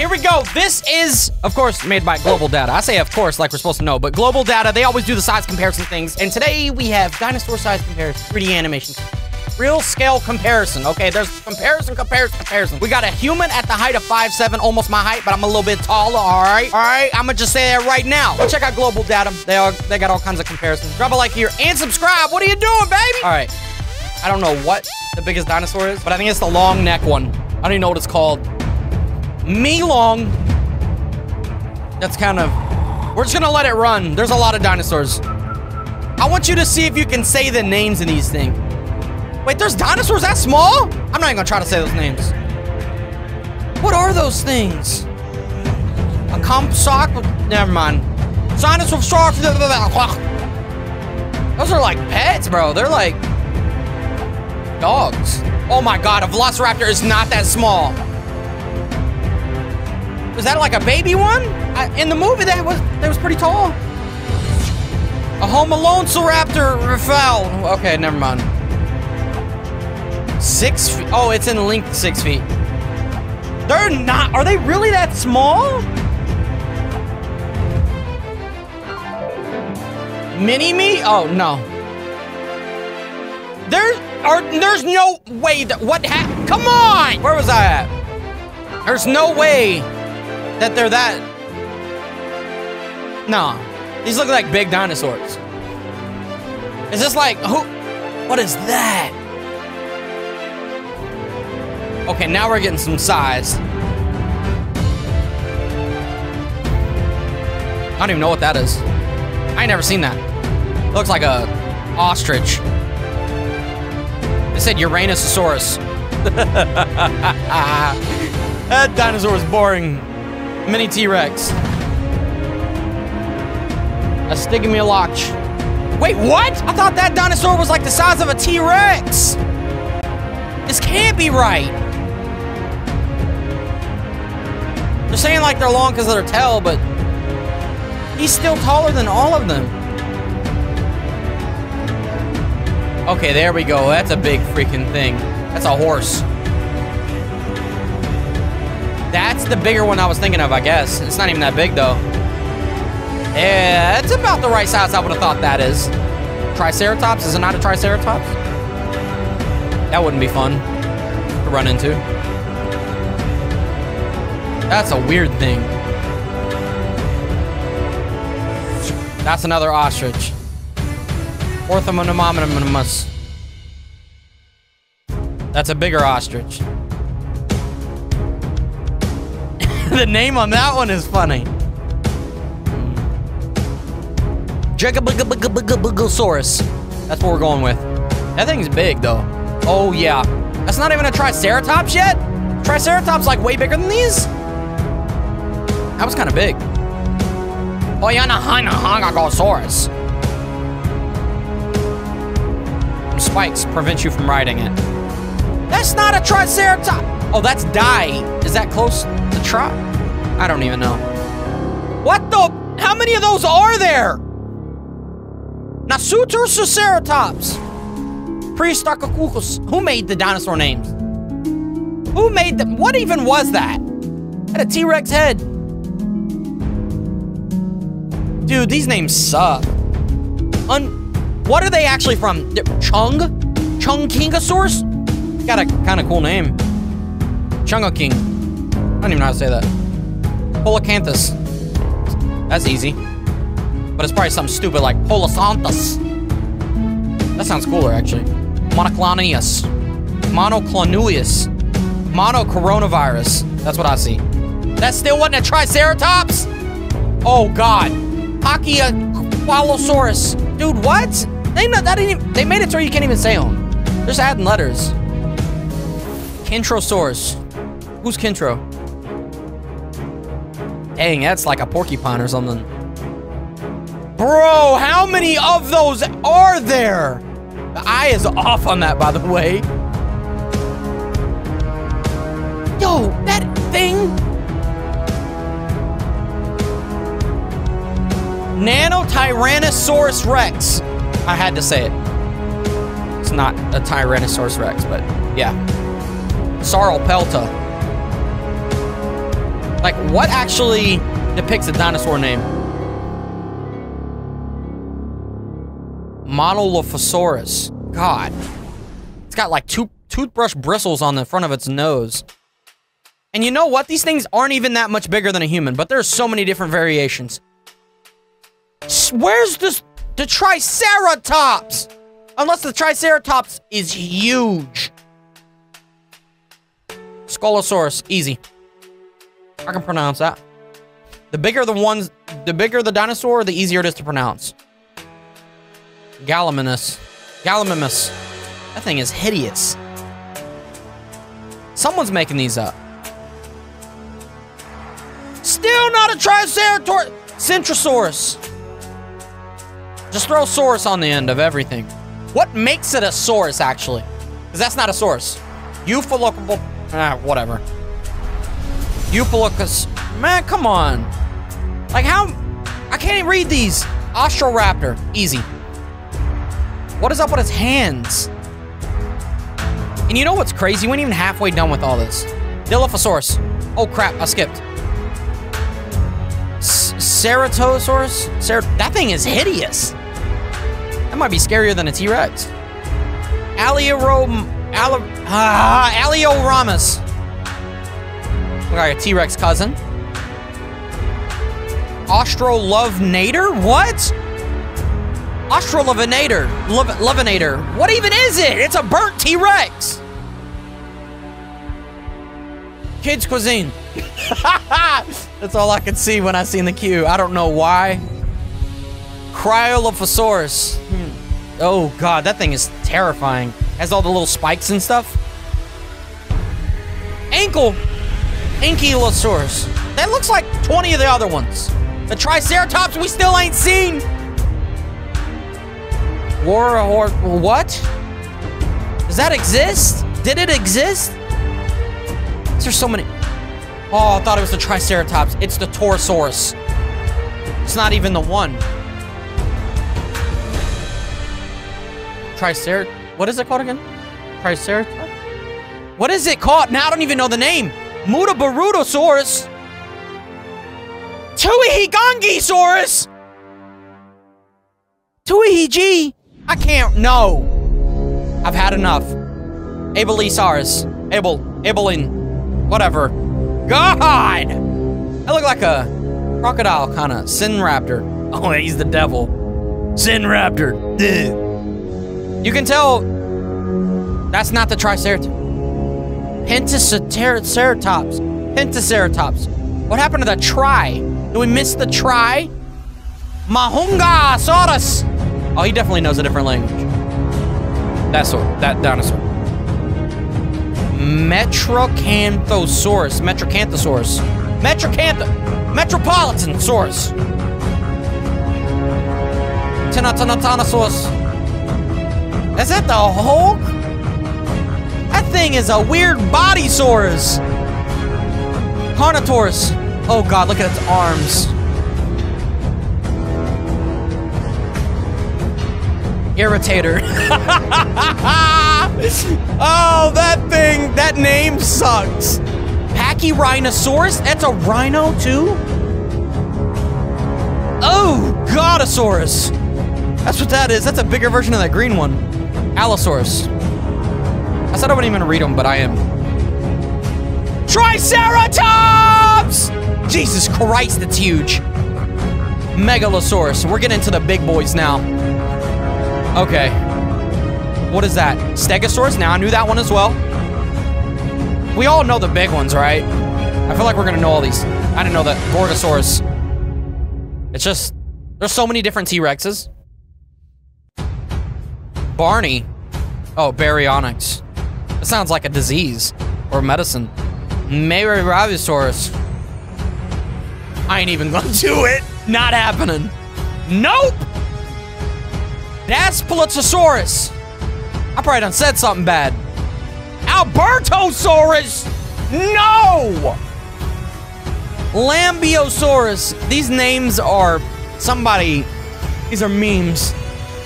here we go. This is, of course, made by Global Data. I say, of course, like we're supposed to know, but Global Data, they always do the size comparison things. And today we have dinosaur size comparison, 3D animation. Real scale comparison. Okay, there's comparison, comparison, comparison. We got a human at the height of 5'7", almost my height, but I'm a little bit taller, all right? All right, I'm gonna just say that right now. Go check out Global Data. They, are, they got all kinds of comparisons. Drop a like here and subscribe. What are you doing, baby? All right. I don't know what the biggest dinosaur is, but I think it's the long neck one. I don't even know what it's called. Me long. That's kind of... We're just gonna let it run. There's a lot of dinosaurs. I want you to see if you can say the names in these things. Wait, there's dinosaurs that small? I'm not even gonna try to say those names. What are those things? A comp sock? Never mind. Dinosaur shark. Those are like pets, bro. They're like dogs. Oh my god, a velociraptor is not that small. Was that like a baby one? I, in the movie, that was that was pretty tall. A Home Alone Raptor fell. Okay, never mind. Six feet. Oh, it's in length six feet. They're not. Are they really that small? Mini me? Oh no. There are. There's no way that. What happened? Come on. Where was I at? There's no way that they're that. No. These look like big dinosaurs. Is this like who? What is that? Okay, now we're getting some size. I don't even know what that is. I ain't never seen that. looks like a ostrich. They said Uranosaurus. that dinosaur was boring. Mini T-Rex. A Stygimoloch. Wait, what? I thought that dinosaur was like the size of a T-Rex. This can't be right. They're saying like they're long because of their tail, but he's still taller than all of them. Okay, there we go. That's a big freaking thing. That's a horse. That's the bigger one I was thinking of, I guess. It's not even that big, though. Yeah, it's about the right size I would have thought that is. Triceratops? Is it not a Triceratops? That wouldn't be fun to run into. That's a weird thing. That's another ostrich. Orthomonomonomus. That's a bigger ostrich. the name on that one is funny. Jagabugabugabugabugasaurus. That's what we're going with. That thing's big, though. Oh, yeah. That's not even a Triceratops yet? Triceratops, like, way bigger than these? That was kind of big. Oh, yeah, Oyanahanahagasaurus. Spikes prevent you from riding it. That's not a Triceratops. Oh, that's Die. Is that close Tri? I don't even know. What the? How many of those are there? Nasutoceratops. Prehistoricacucus. Who made the dinosaur names? Who made them? What even was that? Had a T-Rex head. Dude, these names suck. Un what are they actually from? Chung? Chung Chungkingosaurus? Got a kind of cool name. Chunga King. I don't even know how to say that. Polacanthus. That's easy. But it's probably something stupid like Polasanthus. That sounds cooler, actually. Monoclonius. Monoclonuleus. Monocoronavirus. That's what I see. That still wasn't a Triceratops? Oh, God. Pachycephalosaurus. Dude, what? They not, that even, they made it so you can't even say them. They're just adding letters. Kentrosaurus. Who's Kentro? Dang, that's like a porcupine or something. Bro, how many of those are there? The eye is off on that, by the way. Yo, that thing. Nano Tyrannosaurus Rex. I had to say it. It's not a Tyrannosaurus Rex, but yeah. Sauropelta. Like, what actually depicts a dinosaur name? Monolophosaurus. God. It's got like two toothbrush bristles on the front of its nose. And you know what? These things aren't even that much bigger than a human, but there's so many different variations. Where's this the Triceratops? Unless the Triceratops is huge. Scolosaurus, easy. I can pronounce that. The bigger the ones, the bigger the dinosaur, the easier it is to pronounce. Gallimimus. Gallimimus. That thing is hideous. Someone's making these up. Still not a Triceratops. Centrosaurus. Just throw Saurus on the end of everything. What makes it a Saurus, actually? Because that's not a source. Euphalocable. Ah, whatever. Euphalocus. Man, come on. Like, how? I can't read these. Austroraptor. Easy. What is up with its hands? And you know what's crazy? We ain't even halfway done with all this. Dilophosaurus. Oh, crap. I skipped. Ceratosaurus? Cer that thing is hideous. That might be scarier than a T-Rex. Aliorom... Al ah, Alioramus. Look like a T-Rex cousin. Australovenator? What? Australovenator. Love Lovinator. What even is it? It's a burnt T-Rex. Kids cuisine. That's all I could see when I seen the queue. I don't know why. Cryolophosaurus. Hmm. Oh god, that thing is terrifying. Has all the little spikes and stuff. Ankle. Ankylosaurus. That looks like 20 of the other ones. The Triceratops we still ain't seen. War or what? Does that exist? Did it exist? There's so many. Oh, I thought it was the Triceratops. It's the Torosaurus. It's not even the one. Tricerat... What is it called again? Triceratops? What is it called? Now I don't even know the name. Mutabarutosaurus. Tuihigongisaurus. Tuihigi. I can't. No. I've had enough. Abelisaurus. Abel. Abelin. Whatever. God! I look like a crocodile, kind of. Sin Raptor. Oh, he's the devil. Sin Raptor. You can tell that's not the Triceratops. Pentaceratops. Pentaceratops. What happened to the try? Did we miss the try? Mahunga Saurus. Oh, he definitely knows a different language. That sort. That dinosaur. Metrocanthosaurus. Metrocanthosaurus. Metrocantho. Metropolitan Saurus. Is that the Hulk? Thing is a weird body saurus. Carnotaurus. Oh god, look at its arms. Irritator. oh, that thing, that name sucks. Pachyrhinosaurus? That's a rhino too? Oh, Godosaurus. That's what that is. That's a bigger version of that green one. Allosaurus. I said I wouldn't even read them, but I am. Triceratops! Jesus Christ, that's huge. Megalosaurus. We're getting into the big boys now. Okay. What is that? Stegosaurus? Now I knew that one as well. We all know the big ones, right? I feel like we're gonna know all these. I didn't know that. Gorgosaurus. It's just, there's so many different T-Rexes. Barney. Oh, Baryonyx. It sounds like a disease or medicine. Meryravisaurus. I ain't even gonna do it. Not happening. Nope. That's Daspletosaurus. I probably done said something bad. Albertosaurus. No. Lambeosaurus. These names are somebody. These are memes.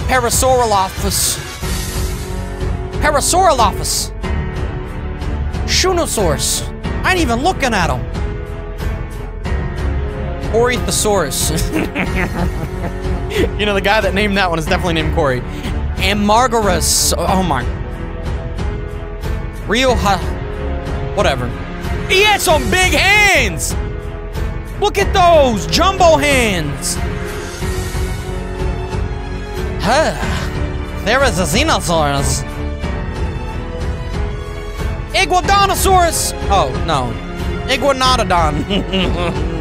Parasaurolophus. Parasaurolophus. Shunosaurus. I ain't even looking at him. Corythosaurus. you know, the guy that named that one is definitely named Corey. Amargarus. Oh my. Rio ha. Whatever. He had some big hands! Look at those jumbo hands! Huh. There is a Xenosaurus. Iguanodosaurus! Oh, no. Iguanodon.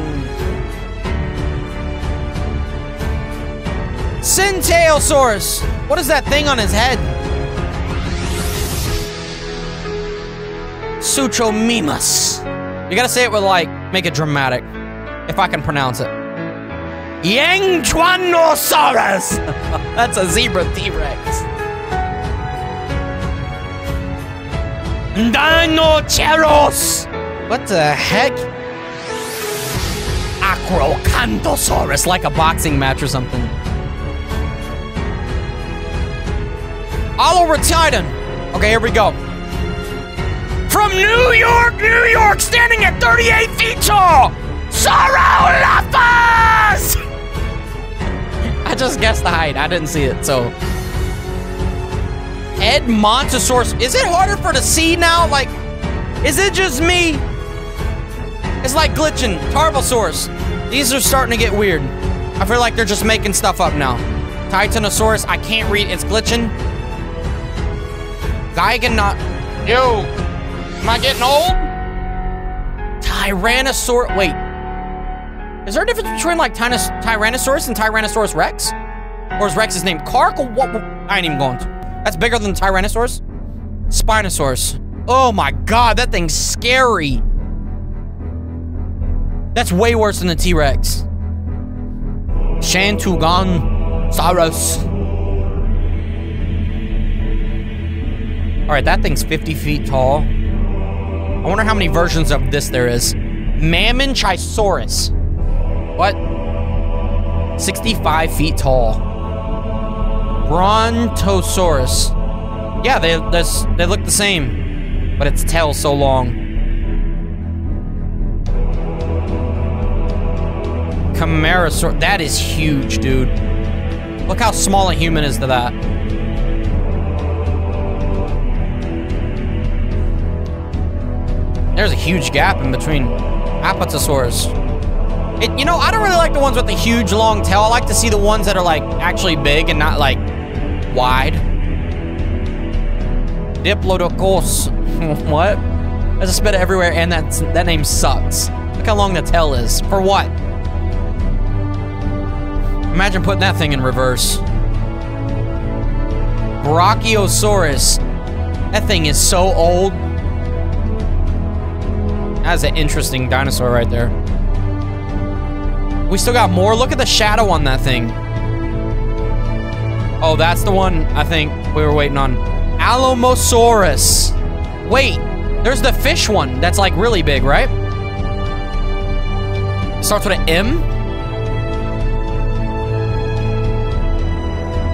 Centaurosaurus! What is that thing on his head? Suchomimus. You gotta say it with like, make it dramatic. If I can pronounce it. Yangchuanosaurus! That's a zebra T-Rex. Dinocheros! What the heck? Acrocanthosaurus, like a boxing match or something. All over Titan. Okay, here we go. From New York, New York, standing at 38 feet tall, Saurolophus! I just guessed the height. I didn't see it, so. Edmontosaurus. Is it harder for to see now? Like, is it just me? It's like glitching. Tarbosaurus. These are starting to get weird. I feel like they're just making stuff up now. Titanosaurus. I can't read. It's glitching. Giganot. Yo. Am I getting old? Tyrannosaurus. Wait. Is there a difference between like Tyrannosaurus and Tyrannosaurus Rex? Or is Rex's name Kark? Or what? I ain't even going to. That's bigger than Tyrannosaurus? Spinosaurus. Oh my god, that thing's scary. That's way worse than the T-Rex. Shantugan Saurus. Alright, that thing's 50 feet tall. I wonder how many versions of this there is. Mamenchisaurus. What? 65 feet tall. Brontosaurus. Yeah, they they look the same, but its tail's so long. Camarasaur. That is huge, dude. Look how small a human is to that. There's a huge gap in between Apatosaurus. It, you know, I don't really like the ones with the huge long tail. I like to see the ones that are like actually big and not like wide. Diplodocus. what? There's a spit everywhere and that, that name sucks. Look how long the tail is. For what? Imagine putting that thing in reverse. Brachiosaurus. That thing is so old. That's an interesting dinosaur right there. We still got more. Look at the shadow on that thing. Oh, that's the one I think we were waiting on. Alamosaurus. Wait, there's the fish one that's like really big, right? Starts with an M?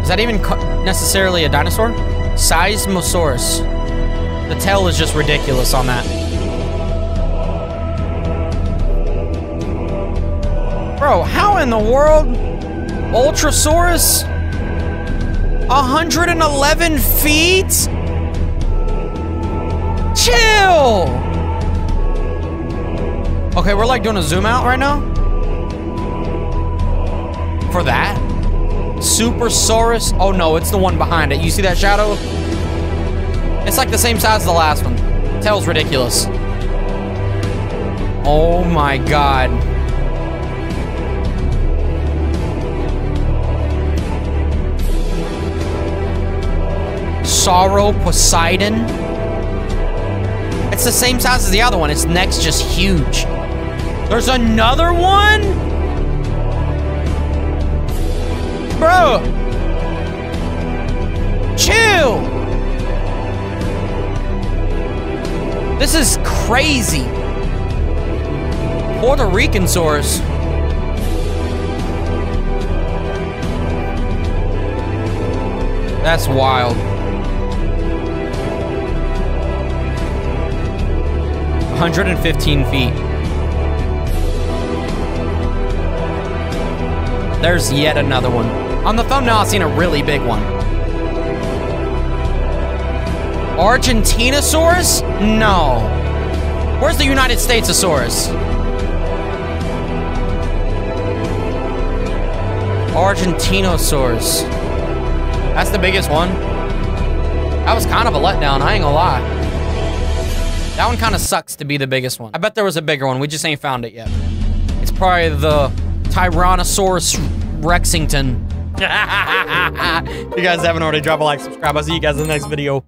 Is that even necessarily a dinosaur? Seismosaurus. The tail is just ridiculous on that. Bro, how in the world? Ultrasaurus? 111 feet? Chill! Okay, we're like doing a zoom out right now? For that? Supersaurus? Oh no, it's the one behind it. You see that shadow? It's like the same size as the last one. Tail's ridiculous. Oh my god. Sauroposeidon. It's the same size as the other one. Its neck's just huge. There's another one? Bro. Chill. This is crazy. Puerto Rican source. That's wild. 115 feet. there's yet another one. On the thumbnail, I've seen a really big one. Argentinosaurus? No. Where's the United Statesosaurus? Argentinosaurus. That's the biggest one. That was kind of a letdown, I ain't gonna lie. That one kind of sucks to be the biggest one. I bet there was a bigger one, we just ain't found it yet. It's probably the Tyrannosaurus Rexington. you guys haven't already, drop a like, subscribe. I'll see you guys in the next video.